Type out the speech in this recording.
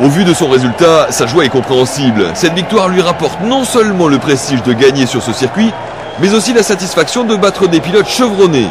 Au vu de son résultat, sa joie est compréhensible. Cette victoire lui rapporte non seulement le prestige de gagner sur ce circuit, mais aussi la satisfaction de battre des pilotes chevronnés.